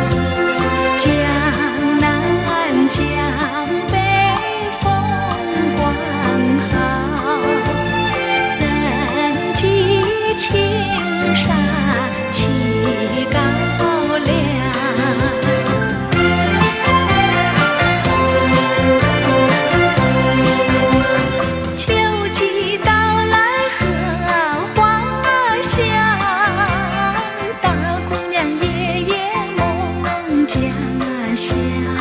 Música Yeah.